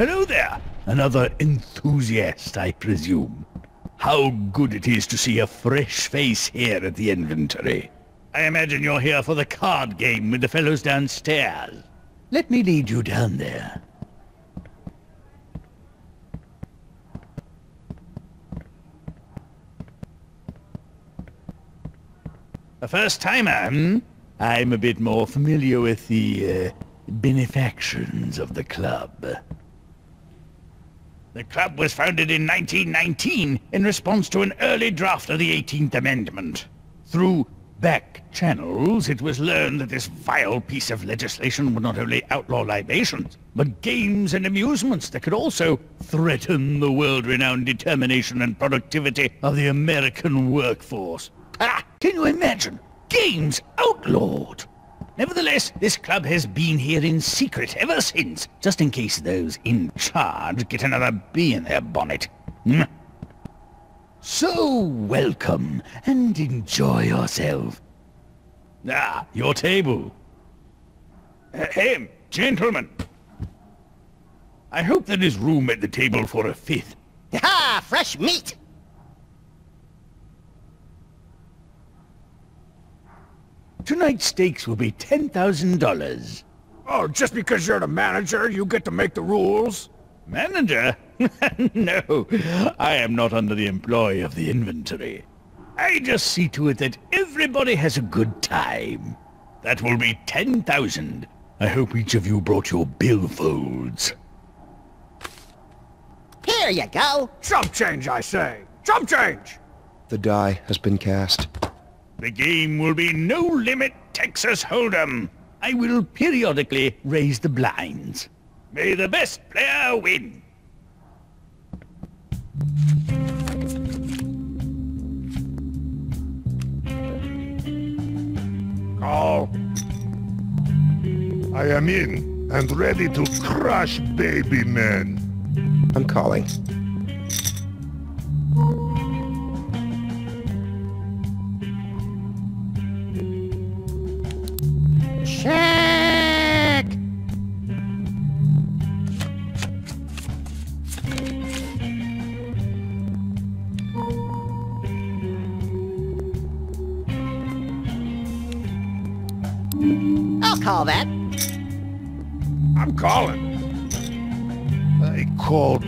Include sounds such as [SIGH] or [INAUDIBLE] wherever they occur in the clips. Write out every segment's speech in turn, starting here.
Hello there. Another enthusiast, I presume. How good it is to see a fresh face here at the inventory. I imagine you're here for the card game with the fellows downstairs. Let me lead you down there. A first timer, hmm? I'm a bit more familiar with the uh, benefactions of the club. The club was founded in 1919 in response to an early draft of the 18th Amendment. Through back channels, it was learned that this vile piece of legislation would not only outlaw libations, but games and amusements that could also threaten the world-renowned determination and productivity of the American workforce. Ah, can you imagine? Games outlawed! Nevertheless, this club has been here in secret ever since, just in case those in charge get another bee in their bonnet. Hmm? So, welcome, and enjoy yourself. Ah, your table. Hey, gentlemen. I hope there is room at the table for a fifth. Ha! Fresh meat! Tonight's stakes will be $10,000. Oh, just because you're the manager, you get to make the rules? Manager? [LAUGHS] no, I am not under the employ of the inventory. I just see to it that everybody has a good time. That will be 10,000. I hope each of you brought your billfolds. Here you go! Jump change, I say! Jump change! The die has been cast. The game will be No Limit Texas Hold'em. I will periodically raise the blinds. May the best player win. Call. I am in and ready to crush baby men. I'm calling.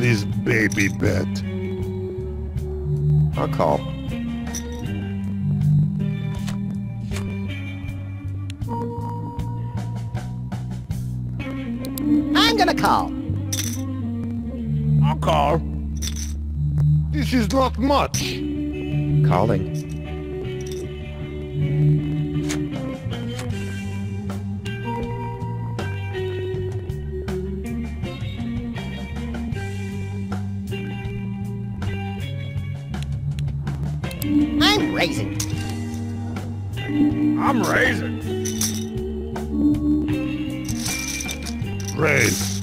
This baby bet. I'll call. I'm gonna call. I'll call. This is not much. Calling. Raising. I'm raising. Raise.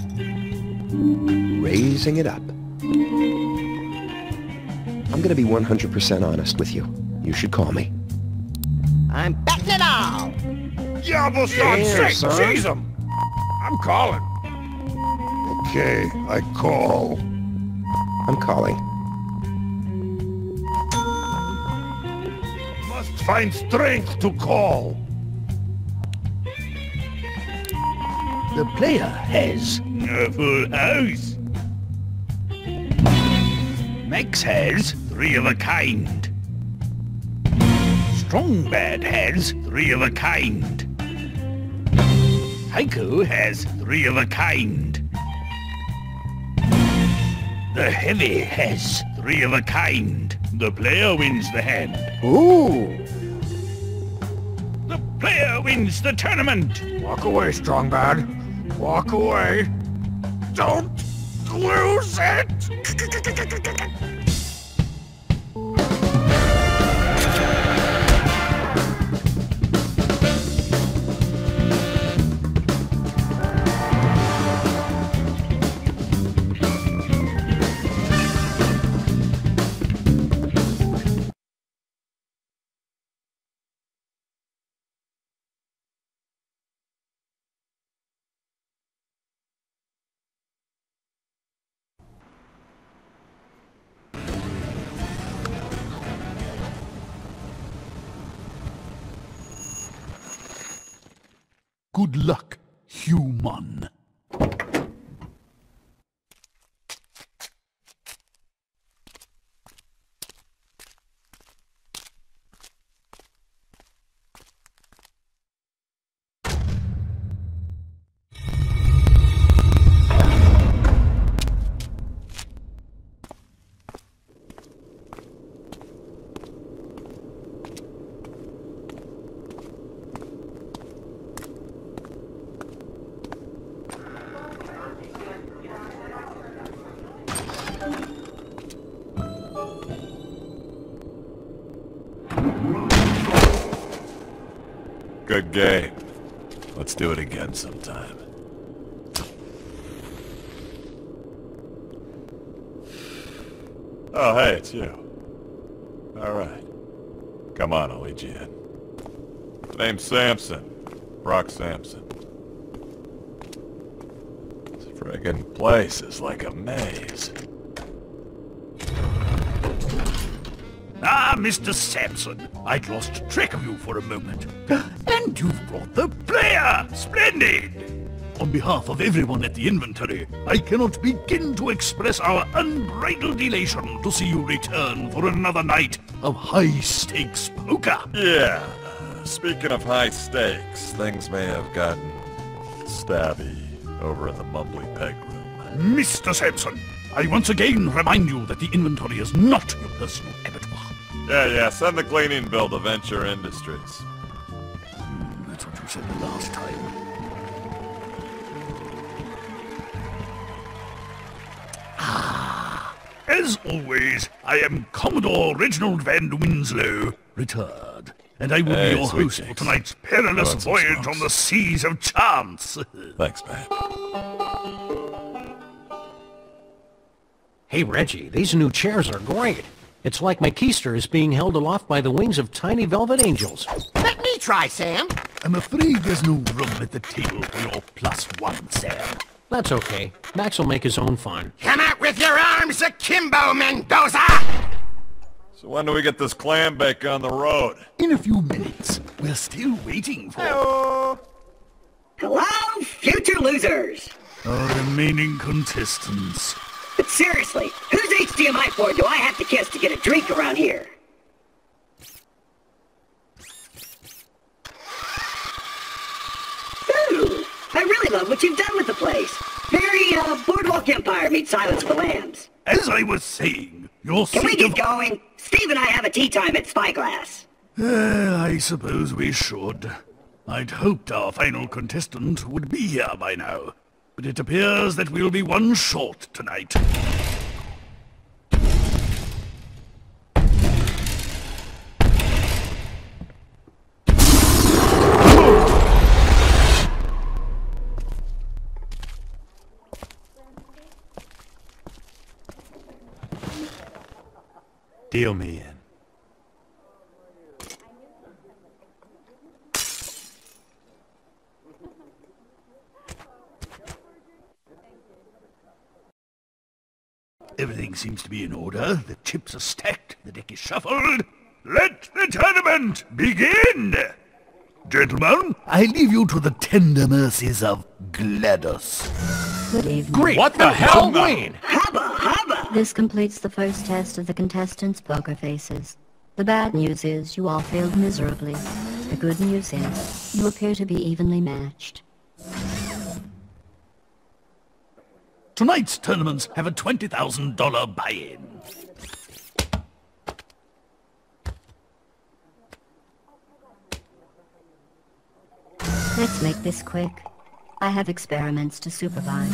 Raising it up. I'm gonna be 100% honest with you. You should call me. I'm betting it all! Yabble Damn, sake, son. seize him! I'm calling. Okay, I call. I'm calling. Find strength to call. The player has a full house. Max has three of a kind. Strong Bad has three of a kind. Tycho has three of a kind. The heavy has three of a kind. The player wins the hand. Ooh! Wins the tournament. Walk away, Strong Bad. Walk away. Don't lose it! [LAUGHS] Good luck, human. Good game. Let's do it again sometime. Oh, hey, it's you. Alright. Come on, I'll lead you in. The name's Samson. Brock Samson. This friggin' place is like a maze. Ah, Mr. Samson, I'd lost track of you for a moment. [LAUGHS] And you've brought the player! Splendid! On behalf of everyone at the inventory, I cannot begin to express our unbridled elation to see you return for another night of high-stakes poker. Yeah. Speaking of high stakes, things may have gotten stabby over in the Mumbly Peg room. Mr. Samson, I once again remind you that the inventory is not your personal abattoir. Yeah, yeah, send the cleaning bill to Venture Industries. That's said the last time. Ah, as always, I am Commodore Reginald Van Winslow, retired, and I will Hey, be your sweet host for tonight's perilous on, voyage on the seas of chance. [LAUGHS] Thanks, man. Hey, Reggie, these new chairs are great. It's like my keister is being held aloft by the wings of tiny velvet angels. Let me try, Sam. I'm afraid there's no room at the table for your plus one, Sam. That's okay. Max will make his own fun. Come out with your arms akimbo, Mendoza! So when do we get this clam bake on the road? In a few minutes, we're still waiting for Hello, Hello, future losers! our remaining contestants. But seriously, whose HDMI port do I have to kiss to get a drink around here? I really love what you've done with the place. Very, uh, Boardwalk Empire meets Silence of the Lambs. As I was saying, your Can we get of... going? Steve and I have a tee time at Spyglass. Uh, I suppose we should. I'd hoped our final contestant would be here by now, but it appears that we'll be one short tonight. Deal me in. Everything seems to be in order. The chips are stacked. The deck is shuffled. Let the tournament begin! Gentlemen, I leave you to the tender mercies of GLaDOS. Good evening. Great! What the hell, Wayne? Hubba hubba! This completes the first test of the contestants' poker faces. The bad news is you all failed miserably. The good news is you appear to be evenly matched. Tonight's tournaments have a $20,000 buy-in. Let's make this quick. I have experiments to supervise.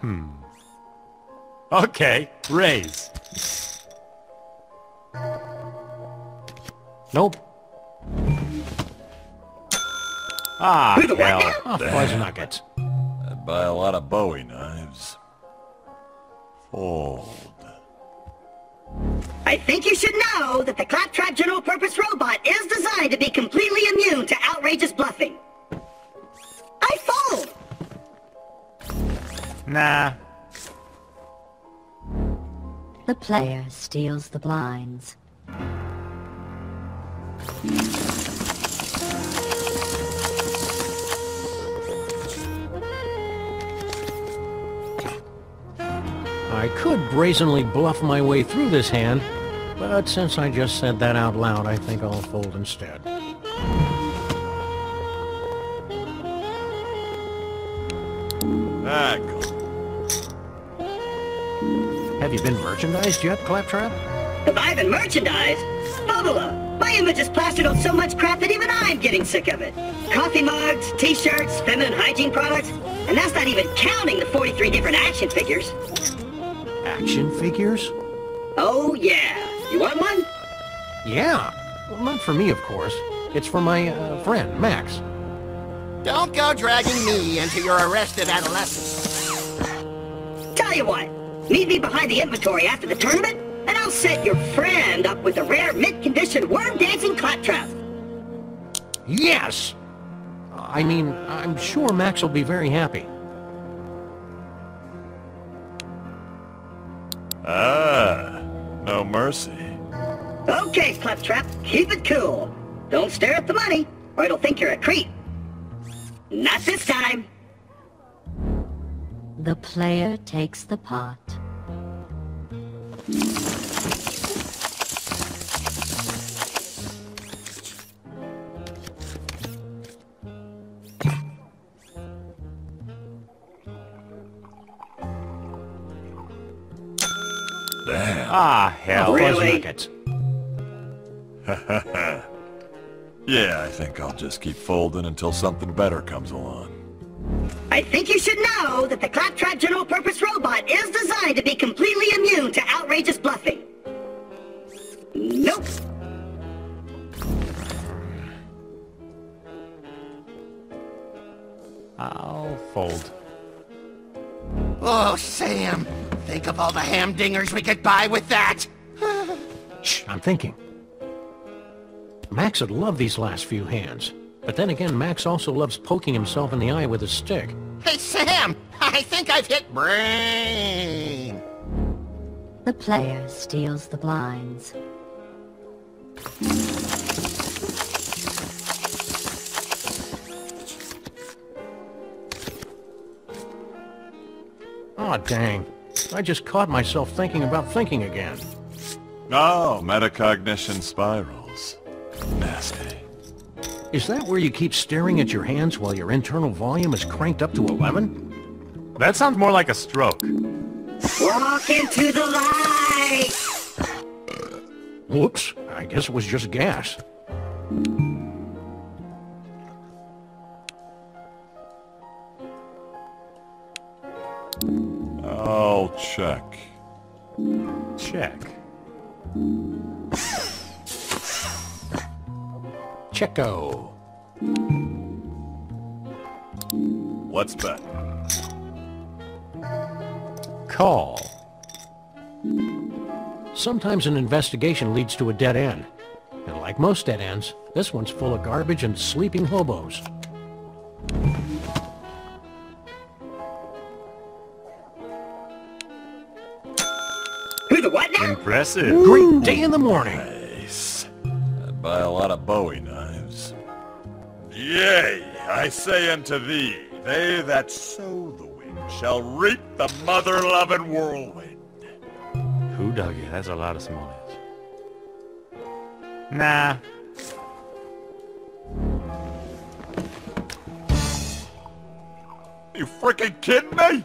Hmm. Okay, raise. Nope. Ah, hell. Oh, fuzz nuggets. I'd buy a lot of Bowie knives. Fold. I think you should know that the Claptrap General Purpose Robot is designed to be completely immune to outrageous bluffing. I fold! Nah. The player steals the blinds. I could brazenly bluff my way through this hand, but since I just said that out loud, I think I'll fold instead. Ah, Have you been merchandised yet, Claptrap? Have I been merchandised? Bubba, my image is plastered on so much crap that even I'm getting sick of it. Coffee mugs, t-shirts, feminine hygiene products, and that's not even counting the 43 different action figures. Action figures? Oh, yeah. You want one? Yeah. Well, not for me, of course. It's for my uh, friend, Max. Don't go dragging me into your arrested adolescence. Tell you what, meet me behind the inventory after the tournament, and I'll set your friend up with a rare mint-condition worm-dancing claptrap. Yes! I mean, I'm sure Max will be very happy. Ah, no mercy. Okay, Claptrap, keep it cool. Don't stare at the money, or it'll think you're a creep. Not this time. The player takes the pot. Ah, hell. Fuzz Really? nuggets. [LAUGHS] yeah, I think I'll just keep folding until something better comes along. I think you should know that the Claptrap General Purpose Robot is designed to be completely immune to outrageous bluffing. Nope. I'll fold. Oh, Sam. Think of all the hamdingers we could buy with that. [SIGHS] Shh, I'm thinking. Max would love these last few hands. But then again, Max also loves poking himself in the eye with a stick. Hey, Sam. I think I've hit brain. The player steals the blinds. Aw, dang. I just caught myself thinking about thinking again. Oh, metacognition spirals. Nasty. Is that where you keep staring at your hands while your internal volume is cranked up to 11? That sounds more like a stroke. Walk into the light. Whoops, I guess it was just gas. I'll check. Check. Checo. Let's bet. Call. Sometimes an investigation leads to a dead end. And like most dead ends, this one's full of garbage and sleeping hobos. The what now? Impressive. Great day in the morning. Nice. I'd buy a lot of Bowie knives. Yea, I say unto thee, they that sow the wind shall reap the mother-loving whirlwind. Who dug you? That's a lot of simoleons. Nah. You freaking kidding me?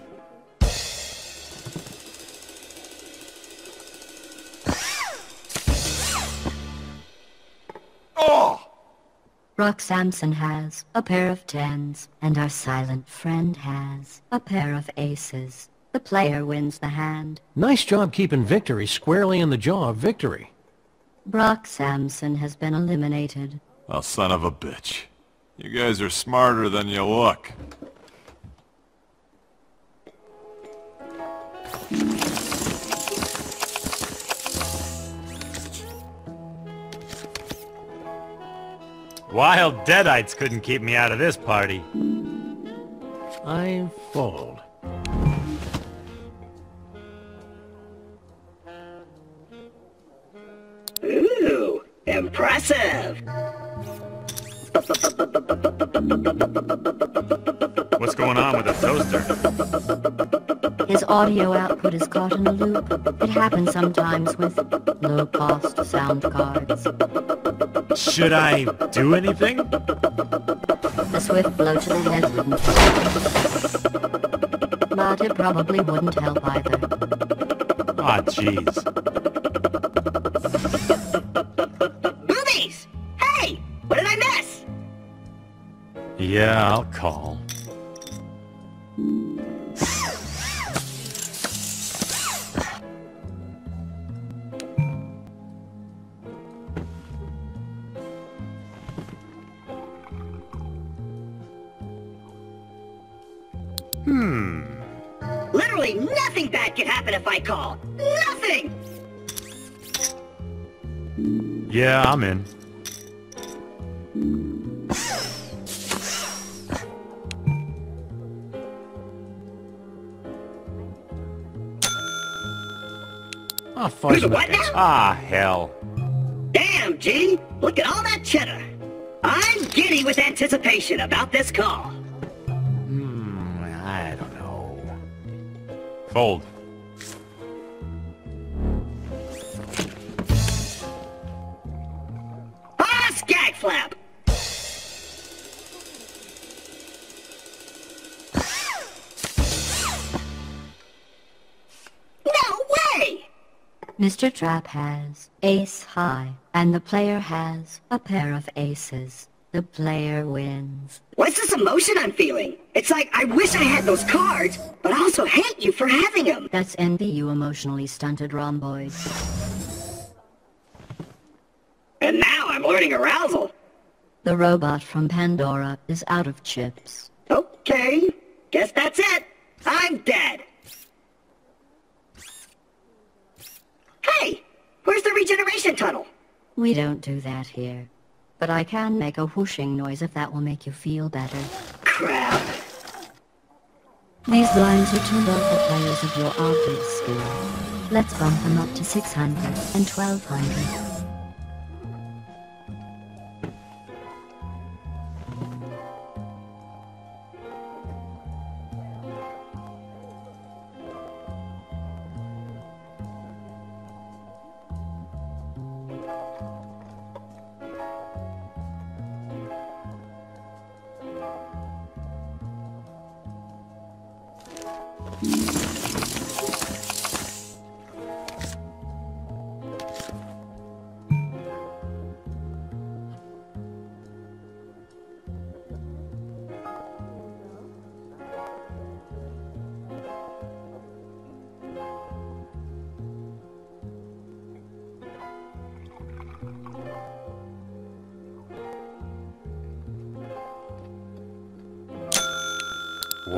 Brock Samson has a pair of tens, and our silent friend has a pair of aces. The player wins the hand. Nice job keeping victory squarely in the jaw of victory. Brock Samson has been eliminated. Oh, son of a bitch. You guys are smarter than you look. Wild deadites couldn't keep me out of this party. I fold. Ooh, impressive! What's going on with the toaster? His audio output is caught in a loop. It happens sometimes with low-cost sound cards. Should I do anything? A swift blow to the head wouldn't But it probably wouldn't help either. Aw, jeez. Movies! Hey! What did I miss? Yeah, I'll call. In. Ah, What now? Ah, hell. Damn, G! Look at all that cheddar. I'm giddy with anticipation about this call. Hmm, I don't know. Fold. Skag flap! No way! Mr. Trap has ace high, and the player has a pair of aces. The player wins. What's this emotion I'm feeling? It's like I wish I had those cards, but I also hate you for having them. That's envy, you emotionally stunted rhomboid. And now I'm learning arousal. The robot from Pandora is out of chips. Okay, guess that's it. I'm dead. Hey, where's the regeneration tunnel? We don't do that here. But I can make a whooshing noise if that will make you feel better. Crap. These blinds are too low for players of your obvious skill. Let's bump them up to 600 and 1200.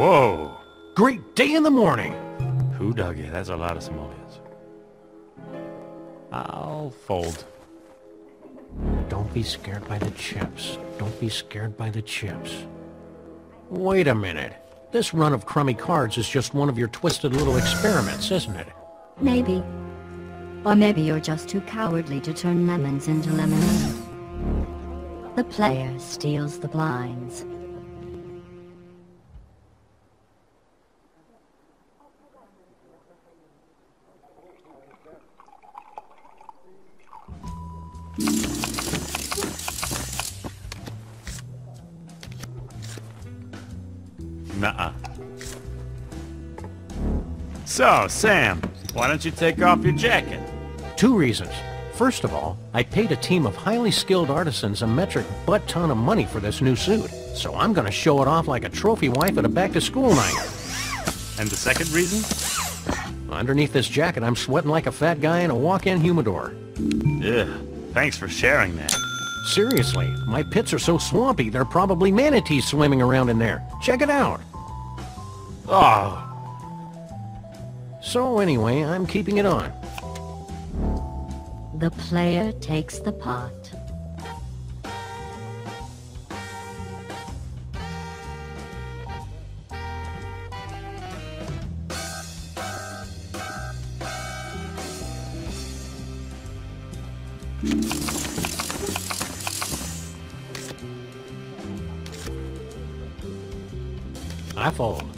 Whoa. Great day in the morning. Who dug it? That's a lot of simoleons. I'll fold. Don't be scared by the chips. Don't be scared by the chips. Wait a minute. This run of crummy cards is just one of your twisted little experiments, isn't it? Maybe. Or maybe you're just too cowardly to turn lemons into lemonade. The player steals the blinds. So, Sam, why don't you take off your jacket? Two reasons. First of all, I paid a team of highly skilled artisans a metric butt ton of money for this new suit, so I'm gonna show it off like a trophy wife at a back-to-school night. And the second reason? Underneath this jacket, I'm sweating like a fat guy in a walk-in humidor. Ugh, thanks for sharing that. Seriously, my pits are so swampy, there are probably manatees swimming around in there. Check it out. Oh, so anyway, I'm keeping it on. The player takes the pot. I fall.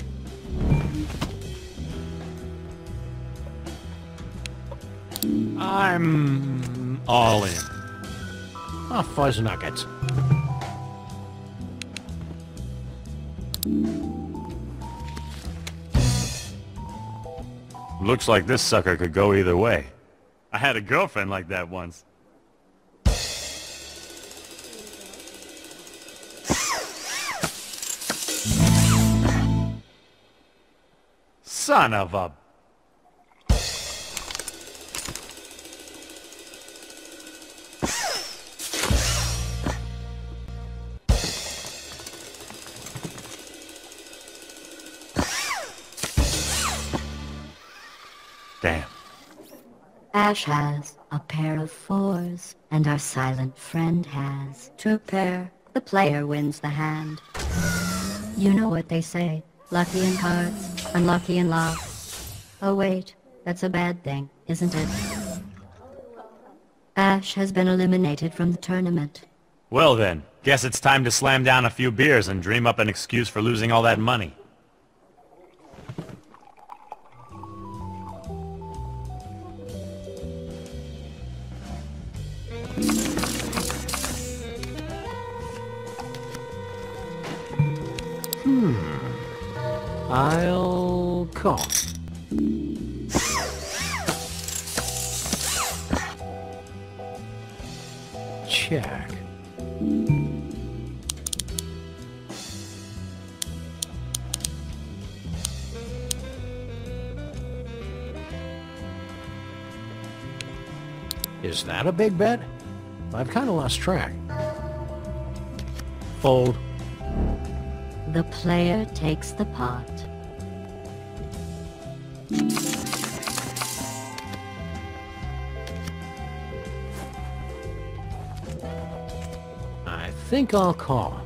Fuzz nuggets. Looks like this sucker could go either way. I had a girlfriend like that once. Son of a... Damn. Ash has a pair of fours, and our silent friend has two pair. The player wins the hand. You know what they say. Lucky in cards, unlucky in love. Oh wait, that's a bad thing, isn't it? Ash has been eliminated from the tournament. Well then, guess it's time to slam down a few beers and dream up an excuse for losing all that money. Check. Is that a big bet? I've kind of lost track. Fold. The player takes the pot. Think I'll call.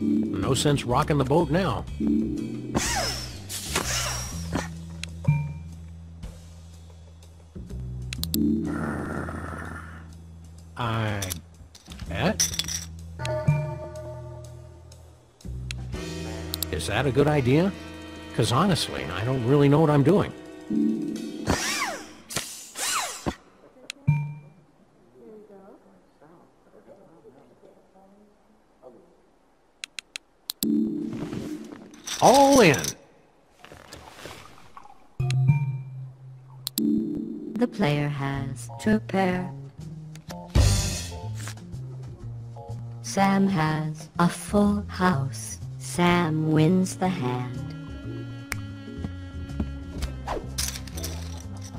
No sense rocking the boat now. That a good idea? Because honestly, I don't really know what I'm doing. All in. The player has two pair. Sam has a full house. Sam wins the hand.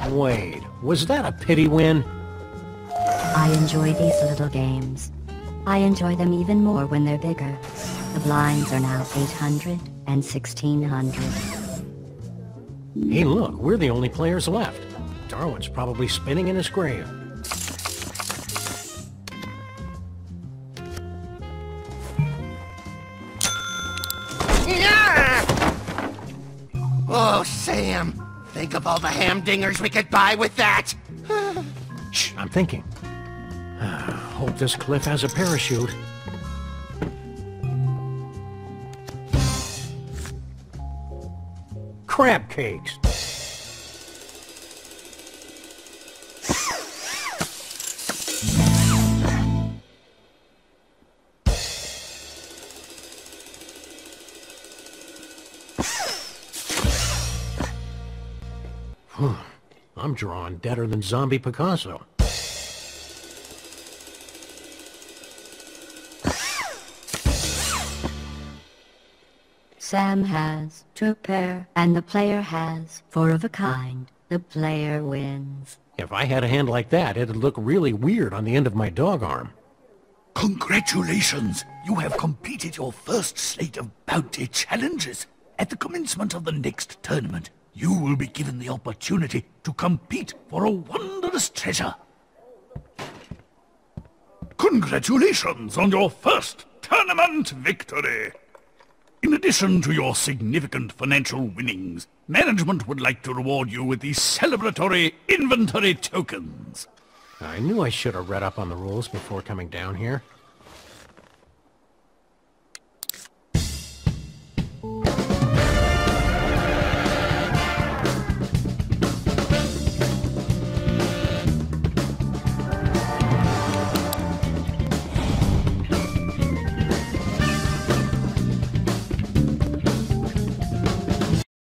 Wait, was that a pity win? I enjoy these little games. I enjoy them even more when they're bigger. The blinds are now 800 and 1600. Hey look, we're the only players left. Darwin's probably spinning in his grave. Think of all the hamdingers we could buy with that. [SIGHS] Shh, I'm thinking. Uh, Hope this cliff has a parachute. Crab cakes. I'm drawn deader than zombie Picasso. Sam has two pair, and the player has four of a kind. The player wins. If I had a hand like that, it'd look really weird on the end of my dog arm. Congratulations! You have completed your first slate of bounty challenges. At the commencement of the next tournament, you will be given the opportunity to compete for a wondrous treasure. Congratulations on your first tournament victory! In addition to your significant financial winnings, management would like to reward you with these celebratory inventory tokens. I knew I should have read up on the rules before coming down here.